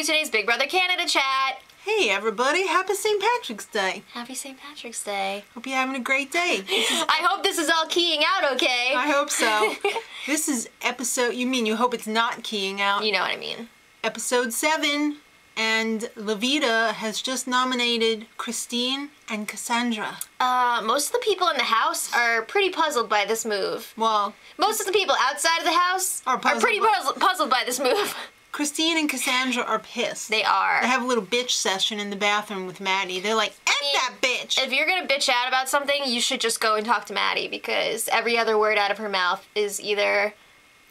to today's Big Brother Canada chat. Hey everybody, happy St. Patrick's Day. Happy St. Patrick's Day. Hope you're having a great day. I hope this is all keying out okay. I hope so. this is episode, you mean you hope it's not keying out? You know what I mean. Episode 7, and Loveita has just nominated Christine and Cassandra. Uh, most of the people in the house are pretty puzzled by this move. Well, Most of the people outside of the house Are are, pretty puzzled by this move. Christine and Cassandra are pissed. They are. They have a little bitch session in the bathroom with Maddie. They're like, F that bitch! if you're gonna bitch out about something, you should just go and talk to Maddie because every other word out of her mouth is either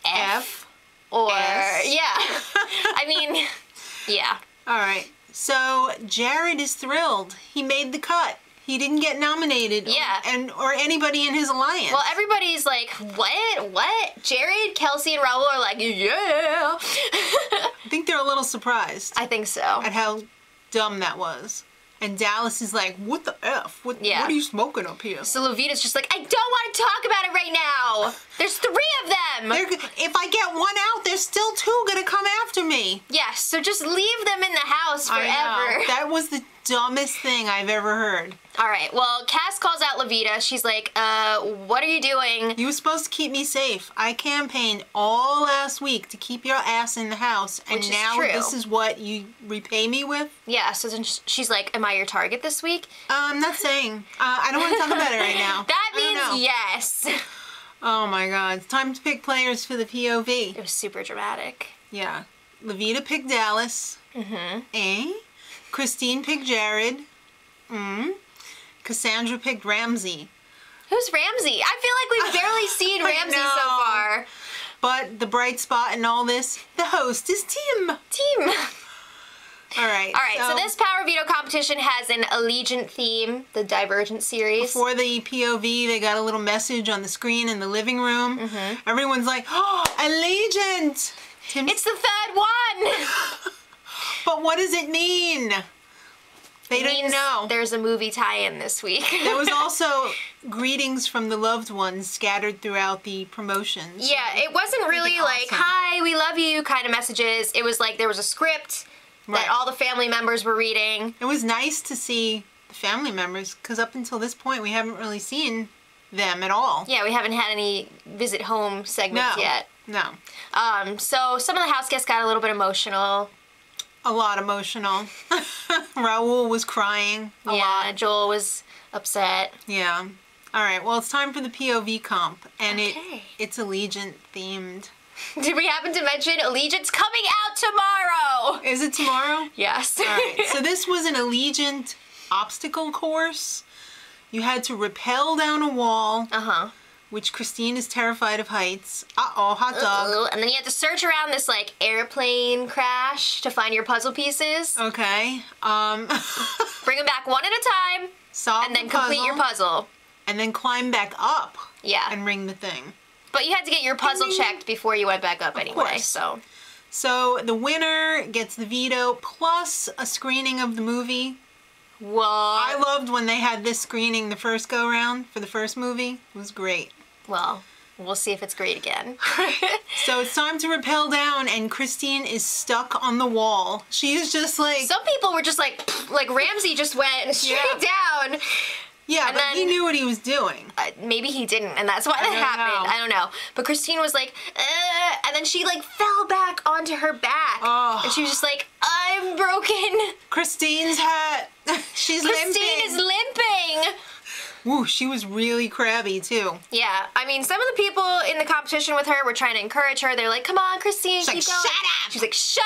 F, F. or S. yeah. I mean, yeah. Alright, so Jared is thrilled. He made the cut. He didn't get nominated. or- Yeah. and or anybody in his alliance. Well, everybody's like, what? What? Jared, Kelsey, and Raul are like, yeah. I think they're a little surprised I think so. at how dumb that was. And Dallas is like, what the F? What, Yeah. what are you smoking up here? So Loveita's just like, I don't want to talk about it right now. There's three of them. They're, if I get one out, there's still two gonna come after me. yes, so just leave them in the house forever. That was the dumbest thing I've ever heard. All right. Well, Cass calls out Loveita. She's like, uh, what are you doing? You were supposed to keep me safe. I campaigned all last week to keep your ass in the house, and Which is now true. this is what you repay me with? Yeah. So then she's like, am I your target this week? Uh, I'm not saying. Uh, I don't want to talk about it right now. That I don't know. means yes. Oh my god. It's time to pick players for the POV. It was super dramatic. Yeah. Loveita picked Dallas. Mm-hmm. Eh? Christine picked Jared. Mm. Cassandra picked Ramsey. Who's Ramsey? I feel like we've barely seen Ramsey so far. But the bright spot in all this, the host is Tim. Team. All right. All right, so, this Power Veto competition has an Allegiant theme, the Divergent series. For the POV, they got a little message on the screen in the living room. Everyone's like, oh, Allegiant! It's the third one. but what does it mean? They didn't know. There's a movie tie-in this week. There was also greetings from the loved ones scattered throughout the promotions. yeah, it wasn't really like "Hi, we love you" kind of messages. It was like there was a script Right. that all the family members were reading. It was nice to see the family members because up until this point we haven't really seen them at all. Yeah, we haven't had any visit home segments No. yet. No. Um, so some of the house guests got a little bit emotional. A lot emotional. Raul was crying a yeah, lot. Joel was upset. Yeah. All right. Well, it's time for the POV comp, and Okay. it it's Allegiant themed. Did we happen to mention Allegiant's coming out tomorrow? Is it tomorrow? Yes. All right. So this was an Allegiant obstacle course. You had to rappel down a wall, uh huh. which Christine is terrified of heights. Uh oh, hot dog. Ooh, and then you had to search around this like airplane crash to find your puzzle pieces. Okay. Um. Bring them back one at a time, solve and then the complete your puzzle. And then climb back up Yeah. and ring the thing. But you had to get your puzzle checked before you went back up anyway. course. So So the winner gets the veto plus a screening of the movie. What? I loved when they had this screening the first go round for the first movie. It was great. well, we'll see if it's great again. So it's time to rappel down, and Christine is stuck on the wall. She is just like, Some people were just like, like Ramsey just went straight down. yeah, and but he knew what he was doing. Uh, maybe he didn't, and that's why that happened. know. I don't know. But Christine was like, uh, then she like fell back onto her back, Oh. and she was just like, "I'm broken." Christine's hat. She's limping. Christine limping. is limping. Ooh, she was really crabby too. Yeah, I mean, some of the people in the competition with her were trying to encourage her. They're like, "Come on, Christine, She's keep like, going." "Shut up!" She's like, "Shut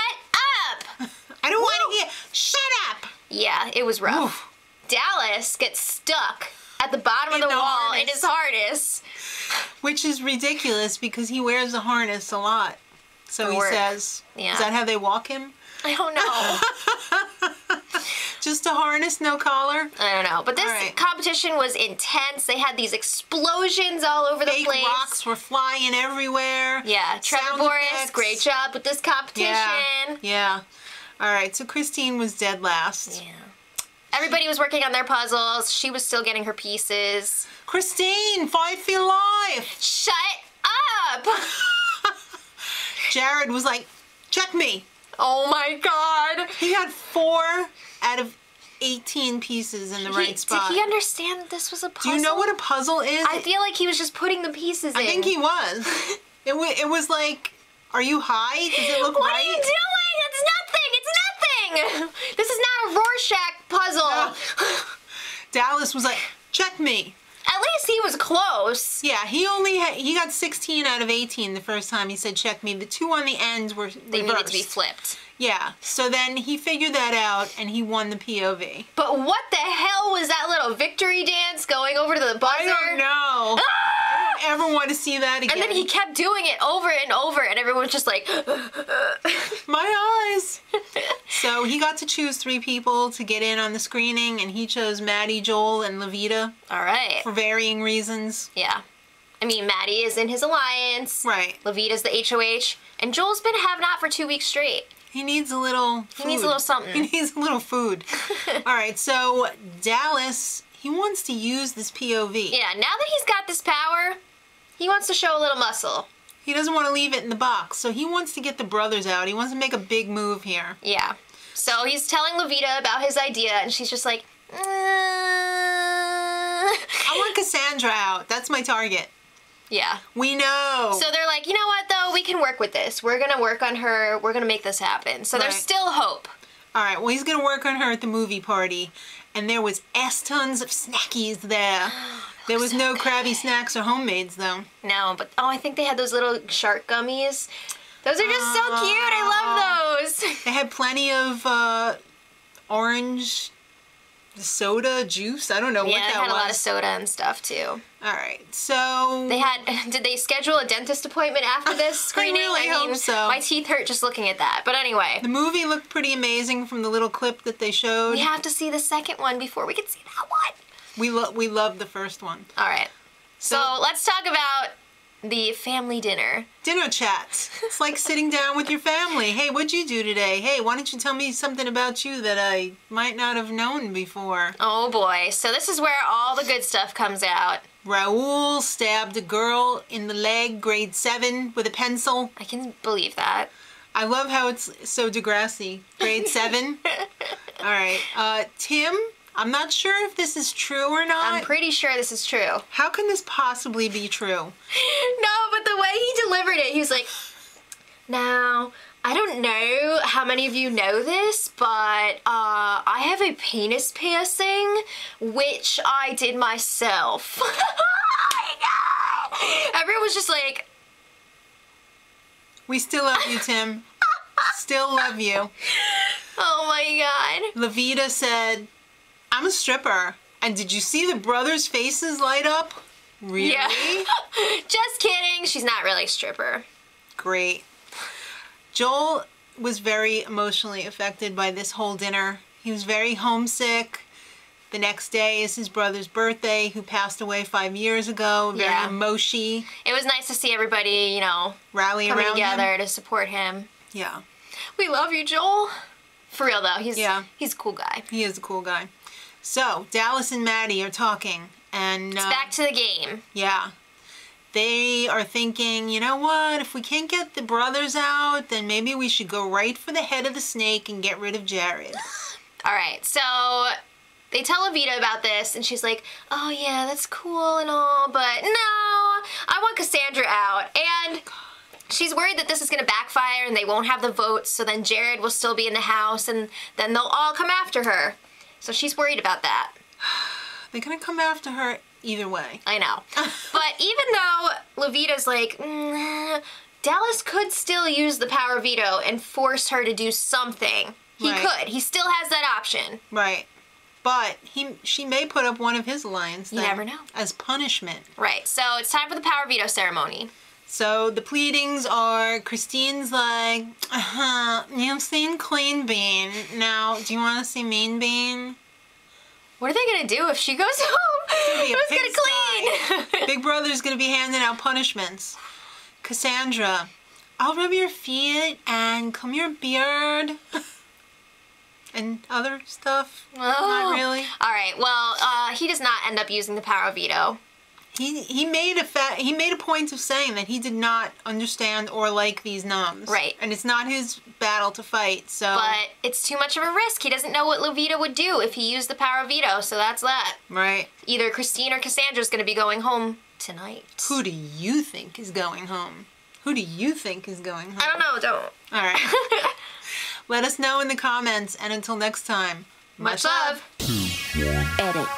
up." I don't want to hear. Shut up. yeah, it was rough. Oof. Dallas gets stuck at the bottom of the, the wall in his harness. Which is ridiculous because he wears a harness a lot. So For he work. says, Yeah. "Is that how they walk him? I don't know. Just a harness, no collar." I don't know. But this right. competition was intense. They had these explosions all over the place. rocks were flying everywhere. Yeah, Trevor Boris, effects. great job with this competition. Yeah. Yeah. All right. So Christine was dead last. Yeah. Everybody was working on their puzzles. She was still getting her pieces. Christine, Five Feet life. Shut up! Jared was like, check me. Oh my god. He had four out of 18 pieces in the He- right spot. Did he understand that this was a puzzle? Do you know what a puzzle is? I feel like he was just putting the pieces in. I think he was. It, it was like, are you high? Does it look What right? are you doing? It's nothing. It's nothing. This is not a Rorschach puzzle. Dallas was like, check me. At least he was close. Yeah, he only had, he got 16 out of 18 the first time he said check me. The two on the ends were They reversed. needed to be flipped. Yeah, so then he figured that out and he won the POV. But what the hell was that little victory dance going over to the buzzer? I don't know. Ah! Don't ever want to see that again. And then he kept doing it over and over, and everyone's just like, My eyes. so he got to choose three people to get in on the screening, and he chose Maddie, Joel, and Loveita all right. for varying reasons. Yeah. I mean, Maddie is in his alliance. Right. Loveita's the HOH. And Joel's been have not for two weeks straight. He needs a little. He needs a little something. He needs a little food. All right, so Dallas, he wants to use this POV. Yeah, now that he's got this power, he wants to show a little muscle. He doesn't want to leave it in the box, so he wants to get the brothers out. He wants to make a big move here. Yeah. So he's telling Loveita about his idea, and she's just like, uh... I want Cassandra out. That's my target. yeah. We know. So they're like, you know what, though? We can work with this. We're going to work on her. We're going to make this happen. So there's still hope. All right, well, he's going to work on her at the movie party. And there was S tons of snackies there. There was no crabby snacks or homemades, though. No, but oh, I think they had those little shark gummies. Those are just so cute. I love those. They had plenty of uh, orange soda juice. I don't know yeah, what they that had a lot of soda and stuff too. All right, so They had. Did they schedule a dentist appointment after this screening? really hope so. My teeth hurt just looking at that. But anyway, the movie looked pretty amazing from the little clip that they showed. we have to see the second one before we can see that one. We lo- we loved the first one. All right. So, So- let's talk about the family dinner. Dinner chats. It's like sitting down with your family. Hey, what'd you do today? Hey, why don't you tell me something about you that I might not have known before? Oh boy. So this is where all the good stuff comes out. Raul stabbed a girl in the leg, grade seven, with a pencil. I can believe that. I love how it's so Degrassi. Grade seven. All right. Uh, Tim, I'm not sure if this is true or not. I'm pretty sure this is true. how can this possibly be true? No, but the way he delivered it, he was like, Now, I don't know how many of you know this, but uh, I have a penis piercing, which I did myself. oh my god! Everyone was just like, We still love you, Tim. Still love you. Oh my god. Loveita said, I'm a stripper. And did you see the brothers' faces light up? Really? Yeah. just kidding. She's not really a stripper. Great. Joel was very emotionally affected by this whole dinner. He was very homesick. The next day is his brother's birthday, who passed away five years ago. Very Yeah. It was nice to see everybody, you know, Rally coming around together him. to support him. Yeah, We love you, Joel. For real though, he's Yeah. he's a cool guy. he is a cool guy. So Dallas and Maddie are talking, and uh, Back to the game. Yeah. They are thinking, you know what? If we can't get the brothers out, then maybe we should go right for the head of the snake and get rid of Jared. All right, so they tell Loveita about this, and she's like, "Oh yeah, that's cool and all, but no, I want Cassandra out." And she's worried that this is gonna backfire, and they won't have the votes. So then Jared will still be in the house, and then they'll all come after her. So she's worried about that. They're gonna come after her either way. I know. but even though Loveita's like, mm, Dallas could still use the power veto and force her to do something. He Right. could. He still has that option. Right. But he, she may put up one of his alliance. You never know. As punishment. Right. So it's time for the power veto ceremony. So the pleadings are Christine's like, uh-huh, you've seen Clean Bean. Now, do you want to see Mean Bean? What are they gonna do if she goes home? Who's gonna clean? Big Brother's gonna be handing out punishments. Cassandra, I'll rub your feet and comb your beard. and other stuff. Oh. Not really. All right. Well, uh, he does not end up using the power of veto. He he made a fa- he made a point of saying that he did not understand or like these numbs. Right. And it's not his battle to fight. So But it's too much of a risk. He doesn't know what Loveita would do if he used the power of veto, so that's that. right. Either Christine or Cassandra's gonna be going home tonight. Who do you think is going home? Who do you think is going home? I don't know, don't. All right. Let us know in the comments, and until next time, Much love. Edit.